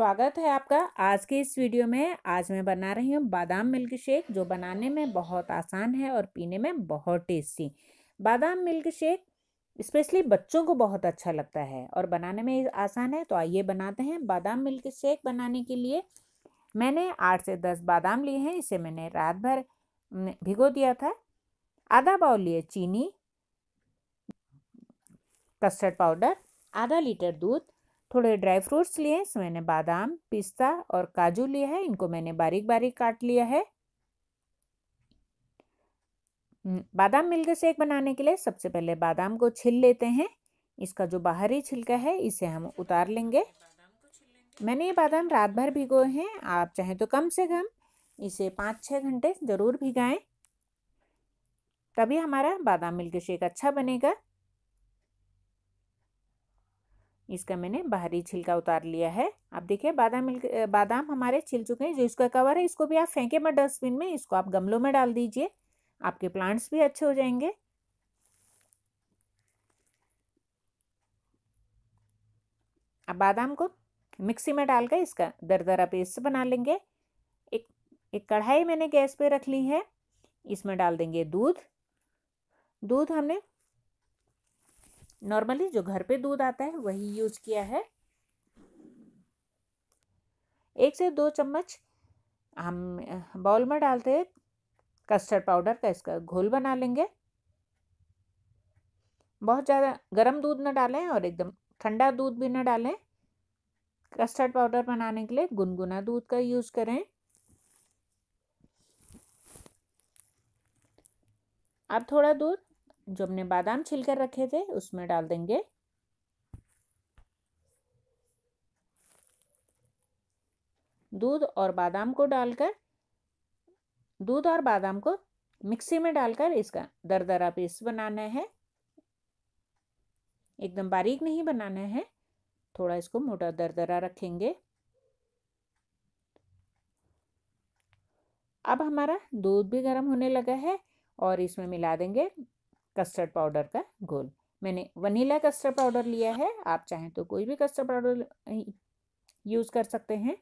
स्वागत है आपका आज के इस वीडियो में। आज मैं बना रही हूँ बादाम मिल्क शेक जो बनाने में बहुत आसान है और पीने में बहुत टेस्टी। बादाम मिल्क शेक स्पेशली बच्चों को बहुत अच्छा लगता है और बनाने में आसान है तो आइए बनाते हैं बादाम मिल्क शेक बनाने के लिए। मैंने आठ से दस बादाम लिए हैं, इसे मैंने रात भर भिगो दिया था। आधा बाउल लिए चीनी, कस्टर्ड पाउडर, आधा लीटर दूध थोड़े ड्राई फ्रूट्स लिए हैं, इसमें मैंने बादाम, पिस्ता और काजू लिया है, इनको मैंने बारीक बारीक काट लिया है। बादाम मिल्क शेक बनाने के लिए सबसे पहले बादाम को छिल लेते हैं। इसका जो बाहरी छिलका है, इसे हम उतार लेंगे। मैंने ये बादाम रात भर भिगोए हैं, आप चाहें तो कम से कम इसे पाँच छः घंटे ज़रूर भिगाएँ। तभी हमारा बादाम मिल्क शेक अच्छा बनेगा। इसका मैंने बाहरी छिलका उतार लिया है। आप देखिए, बादाम बादाम हमारे छिल चुके हैं, जो इसका कवर है, इसको भी आप फेंके मत डस्टबिन में, इसको आप गमलों में डाल दीजिए, आपके प्लांट्स भी अच्छे हो जाएँगे। अब बादाम को मिक्सी में डालकर इसका दरदरा पेस्ट बना लेंगे। एक एक कढ़ाई मैंने गैस पे रख ली है, इसमें डाल देंगे दूध। दूध हमने नॉर्मली जो घर पे दूध आता है वही यूज़ किया है। एक से दो चम्मच हम बाउल में डालते हैं। कस्टर्ड पाउडर का इसका घोल बना लेंगे। बहुत ज़्यादा गर्म दूध न डालें और एकदम ठंडा दूध भी न डालें। कस्टर्ड पाउडर बनाने के लिए गुनगुना दूध का यूज़ करें। अब थोड़ा दूध जो हमने बादाम छिलकर रखे थे, उसमें डाल देंगे। दूध और बादाम को डालकर, दूध और बादाम को मिक्सी में डालकर इसका दरदरा पेस्ट बनाना है। एकदम बारीक नहीं बनाना है, थोड़ा इसको मोटा दरदरा रखेंगे। अब हमारा दूध भी गर्म होने लगा है और इसमें मिला देंगे कस्टर्ड पाउडर का घोल। मैंने वनीला कस्टर्ड पाउडर लिया है, आप चाहें तो कोई भी कस्टर्ड पाउडर यूज़ कर सकते हैं।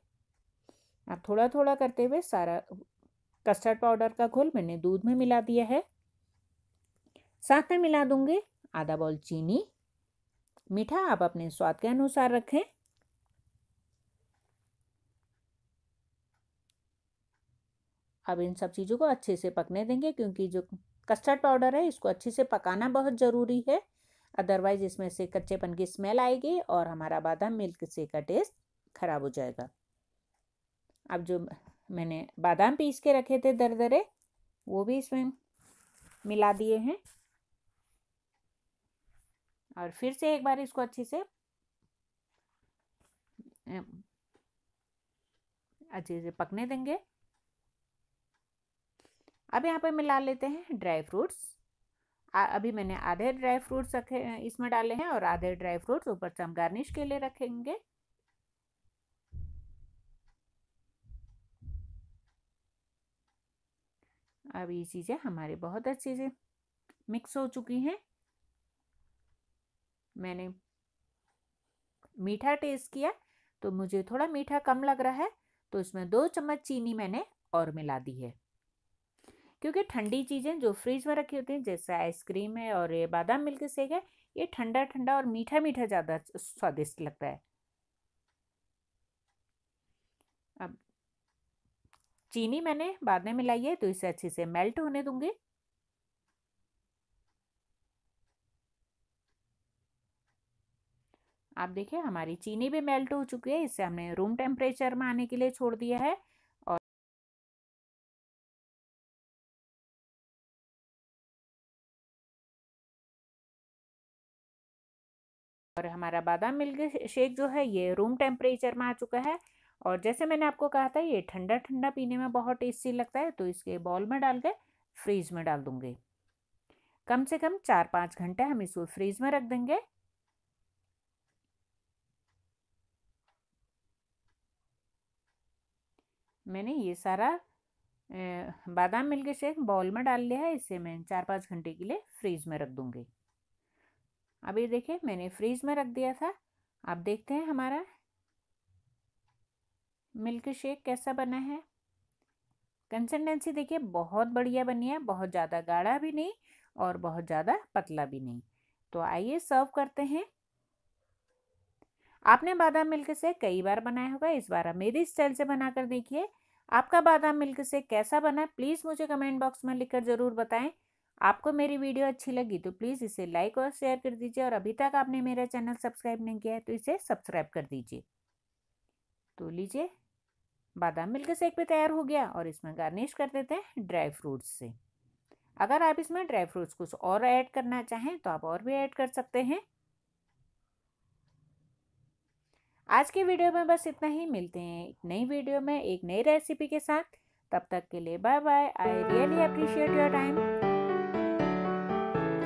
आप थोड़ा थोड़ा करते हुए सारा कस्टर्ड पाउडर का घोल मैंने दूध में मिला दिया है। साथ में मिला दूँगी आधा बॉल चीनी। मीठा आप अपने स्वाद के अनुसार रखें। अब इन सब चीज़ों को अच्छे से पकने देंगे, क्योंकि जो कस्टर्ड पाउडर है, इसको अच्छे से पकाना बहुत ज़रूरी है। अदरवाइज़ इसमें से कच्चेपन की स्मेल आएगी और हमारा बादाम मिल्क से का टेस्ट खराब हो जाएगा। अब जो मैंने बादाम पीस के रखे थे दरदरे, वो भी इसमें मिला दिए हैं। और फिर से एक बार इसको अच्छे से अच्छे से पकने देंगे। अब यहाँ पे मिला लेते हैं ड्राई फ्रूट्स। अभी मैंने आधे ड्राई फ्रूट्स रखे, इसमें डाले हैं और आधे ड्राई फ्रूट्स ऊपर से हम गार्निश के लिए रखेंगे। अब ये चीज़ें हमारे बहुत अच्छे से मिक्स हो चुकी हैं। मैंने मीठा टेस्ट किया तो मुझे थोड़ा मीठा कम लग रहा है तो इसमें दो चम्मच चीनी मैंने और मिला दी है। क्योंकि ठंडी चीज़ें जो फ्रिज में रखी होती हैं, जैसे आइसक्रीम है और ये बादाम मिल्क शेक है, ये ठंडा ठंडा और मीठा मीठा ज़्यादा स्वादिष्ट लगता है। अब चीनी मैंने बाद में मिलाई है तो इसे अच्छे से मेल्ट होने दूँगी। आप देखिए, हमारी चीनी भी मेल्ट हो चुकी है, इसे हमने रूम टेम्परेचर में आने के लिए छोड़ दिया है। और हमारा बादाम मिल्क शेक जो है ये रूम टेम्परेचर में आ चुका है। और जैसे मैंने आपको कहा था ये ठंडा ठंडा पीने में बहुत टेस्टी लगता है तो इसके बॉल में डाल के फ्रीज में डाल दूँगी। कम से कम चार पाँच घंटे हम इसको फ्रीज में रख देंगे। मैंने ये सारा बादाम मिल्क शेक बॉल में डाल लिया है, इसे मैं चार पाँच घंटे के लिए फ्रीज में रख दूँगी। अभी देखिए मैंने फ्रीज में रख दिया था। आप देखते हैं हमारा मिल्क शेक कैसा बना है। कंसिस्टेंसी देखिए, बहुत बढ़िया बनी है, बहुत ज़्यादा गाढ़ा भी नहीं और बहुत ज़्यादा पतला भी नहीं। तो आइए सर्व करते हैं। आपने बादाम मिल्क से कई बार बनाया होगा, इस बार मेरी स्टाइल से बनाकर देखिए। आपका बादाम मिल्क से कैसा बना प्लीज़ मुझे कमेंट बॉक्स में लिखकर ज़रूर बताएँ। आपको मेरी वीडियो अच्छी लगी तो प्लीज़ इसे लाइक और शेयर कर दीजिए और अभी तक आपने मेरा चैनल सब्सक्राइब नहीं किया है तो इसे सब्सक्राइब कर दीजिए। तो लीजिए, बादाम मिल्क शेक भी तैयार हो गया और इसमें गार्निश कर देते हैं ड्राई फ्रूट्स से। अगर आप इसमें ड्राई फ्रूट्स कुछ और ऐड करना चाहें तो आप और भी ऐड कर सकते हैं। आज की वीडियो में बस इतना ही, मिलते हैं एक नई वीडियो में एक नई रेसिपी के साथ। तब तक के लिए bye bye I really appreciate your time